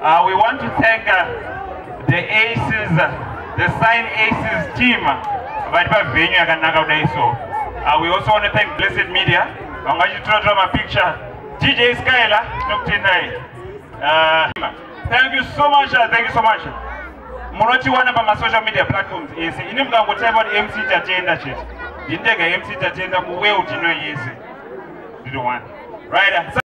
Uh, we want to thank uh, the aces, uh, the sign aces team. vari pavhenyu so uh, we also want to thank blessed media. Vanga vachitoratora mapicture dj skyla uh, thank you so much uh, thank you so much. Munotiwana social media platforms ese ini mukangotaipa kuti mc tatenda chete ndini ndega mc tatenda You don't want. right uh,